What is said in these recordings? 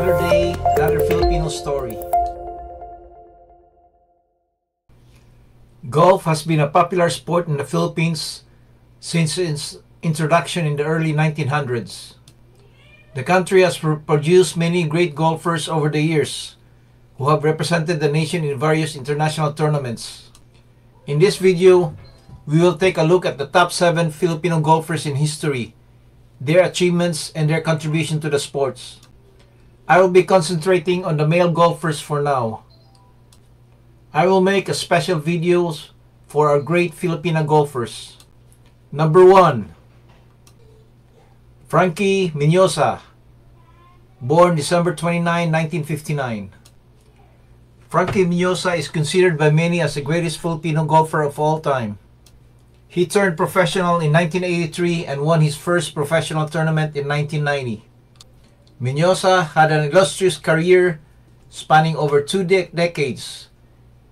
Another day, another Filipino story. Golf has been a popular sport in the Philippines since its introduction in the early 1900s. The country has produced many great golfers over the years who have represented the nation in various international tournaments. In this video, we will take a look at the top 7 Filipino golfers in history, their achievements, and their contribution to the sports. I will be concentrating on the male golfers for now. I will make a special videos for our great Filipino golfers. Number 1 Frankie Minoza, born December 29, 1959. Frankie Minoza is considered by many as the greatest Filipino golfer of all time. He turned professional in 1983 and won his first professional tournament in 1990. Minoza had an illustrious career spanning over two de- decades,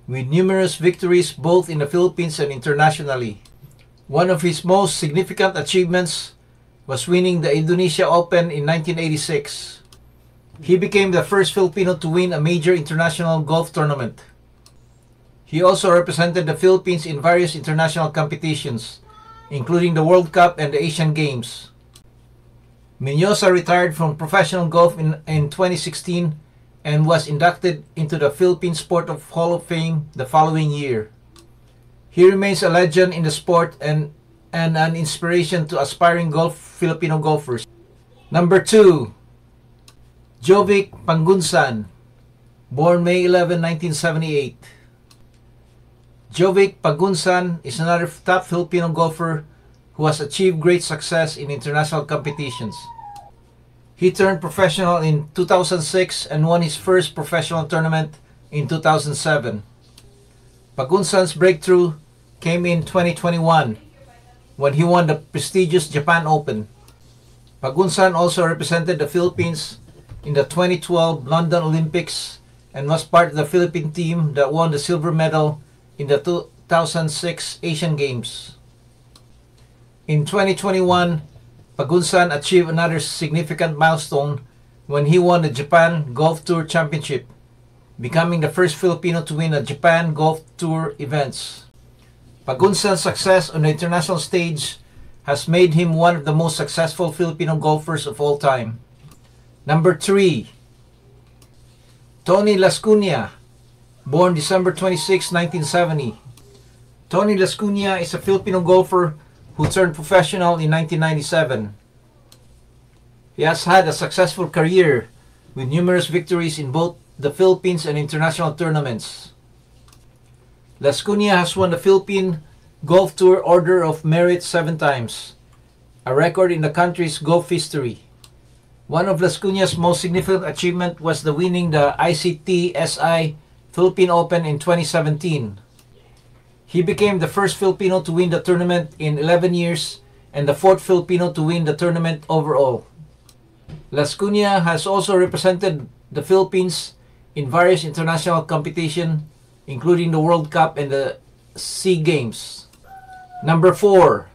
with numerous victories both in the Philippines and internationally. One of his most significant achievements was winning the Indonesia Open in 1986. He became the first Filipino to win a major international golf tournament. He also represented the Philippines in various international competitions, including the World Cup and the Asian Games. Minoza retired from professional golf in, in 2016 and was inducted into the Philippine Sport of Hall of Fame the following year. He remains a legend in the sport and, and an inspiration to aspiring golf Filipino golfers. Number 2, Juvic Pagunsan, born May 11, 1978. Juvic Pagunsan is another top Filipino golfer who has achieved great success in international competitions. He turned professional in 2006 and won his first professional tournament in 2007. Pagunsan's breakthrough came in 2021 when he won the prestigious Japan Open. Pagunsan also represented the Philippines in the 2012 London Olympics and was part of the Philippine team that won the silver medal in the 2006 Asian Games. In 2021, Pagunsan achieved another significant milestone when he won the Japan Golf Tour Championship, becoming the first Filipino to win a Japan Golf Tour events. Pagunsan's success on the international stage has made him one of the most successful Filipino golfers of all time. Number 3, Tony Lascuna, born December 26, 1970. Tony Lascuna is a Filipino golfer who turned professional in 1997. He has had a successful career with numerous victories in both the Philippines and international tournaments. Lascuna has won the Philippine Golf Tour Order of Merit seven times, a record in the country's golf history. One of Lascuna's most significant achievements was the winning the ICTSI Philippine Open in 2017. He became the first Filipino to win the tournament in 11 years and the fourth Filipino to win the tournament overall. Lascuna has also represented the Philippines in various international competition, including the World Cup and the SEA Games. Number 4.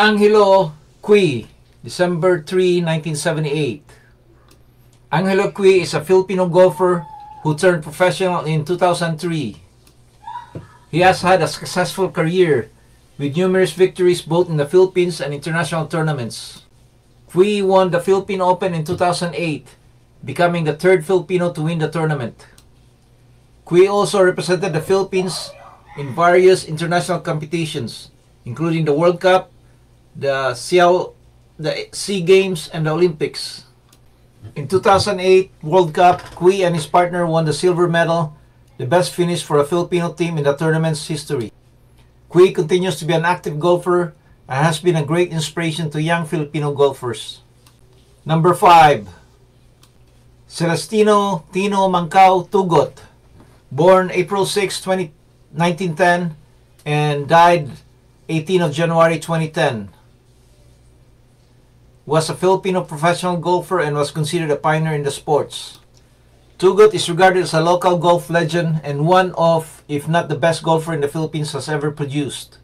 Angelo Que, December 3, 1978. Angelo Que is a Filipino golfer who turned professional in 2003. He has had a successful career with numerous victories both in the Philippines and international tournaments. Que won the Philippine Open in 2008, becoming the third Filipino to win the tournament. Que also represented the Philippines in various international competitions, including the World Cup, the Seoul, the SEA Games, and the Olympics. In 2008 World Cup, Que and his partner won the silver medal, the best finish for a Filipino team in the tournament's history. Que continues to be an active golfer and has been a great inspiration to young Filipino golfers. Number 5. Celestino Tino Mancao Tugot, born April 6, 20, 1910 and died 18 of January 2010 was a Filipino professional golfer and was considered a pioneer in the sports. Tugot is regarded as a local golf legend and one of, if not the best golfer in the Philippines has ever produced.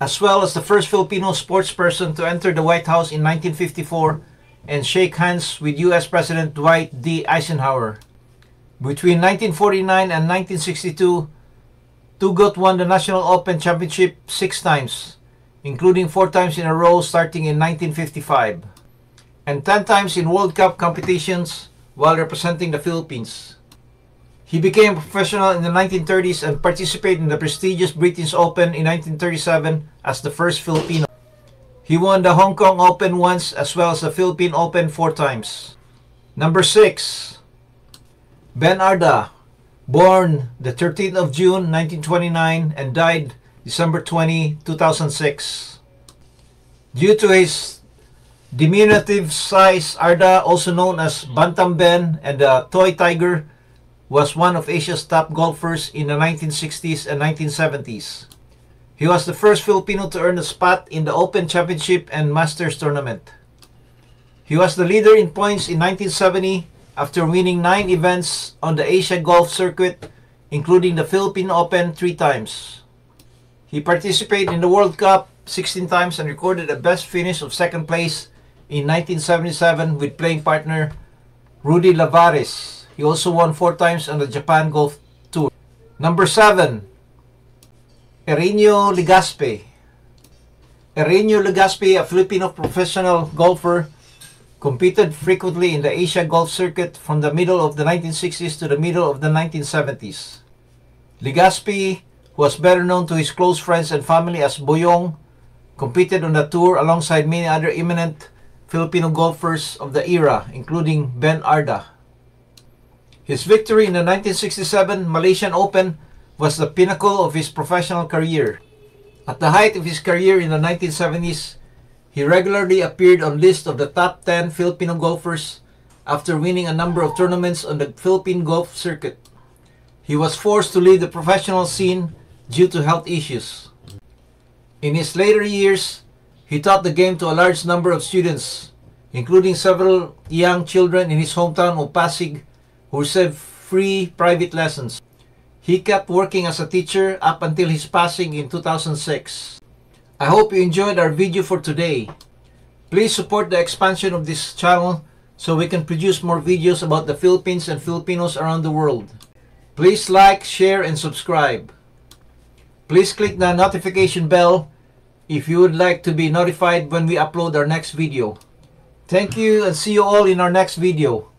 As well as the first Filipino sports person to enter the White House in 1954 and shake hands with U.S. President Dwight D. Eisenhower. Between 1949 and 1962, Tugot won the National Open Championship six times, including four times in a row starting in 1955, and 10 times in World Cup competitions while representing the Philippines. He became a professional in the 1930s and participated in the prestigious British Open in 1937 as the first Filipino. He won the Hong Kong Open once as well as the Philippine Open four times. Number 6. Ben Arda, born the 13th of June 1929 and died December 20, 2006. Due to his diminutive size, Arda, also known as Bantam Ben and the Toy Tiger, was one of Asia's top golfers in the 1960s and 1970s. He was the first Filipino to earn a spot in the Open Championship and Masters tournament. He was the leader in points in 1970 after winning nine events on the Asia Golf Circuit, including the Philippine Open three times. He participated in the World Cup 16 times and recorded a best finish of second place in 1977 with playing partner Rudy Lavares. He also won four times on the Japan Golf Tour. Number 7. Erinio Legaspi. Erinio Legaspi, a Filipino professional golfer, competed frequently in the Asia Golf Circuit from the middle of the 1960s to the middle of the 1970s. Legaspi, who was better known to his close friends and family as Boyong, competed on the tour alongside many other eminent Filipino golfers of the era, including Ben Arda. His victory in the 1967 Malaysian Open was the pinnacle of his professional career. At the height of his career in the 1970s, he regularly appeared on lists of the top 10 Filipino golfers after winning a number of tournaments on the Philippine golf circuit. He was forced to leave the professional scene due to health issues. In his later years, he taught the game to a large number of students, including several young children in his hometown of Pasig who received free private lessons. He kept working as a teacher up until his passing in 2006. I hope you enjoyed our video for today. Please support the expansion of this channel so we can produce more videos about the Philippines and Filipinos around the world. Please like, share, and subscribe. Please click the notification bell if you would like to be notified when we upload our next video. Thank you and see you all in our next video.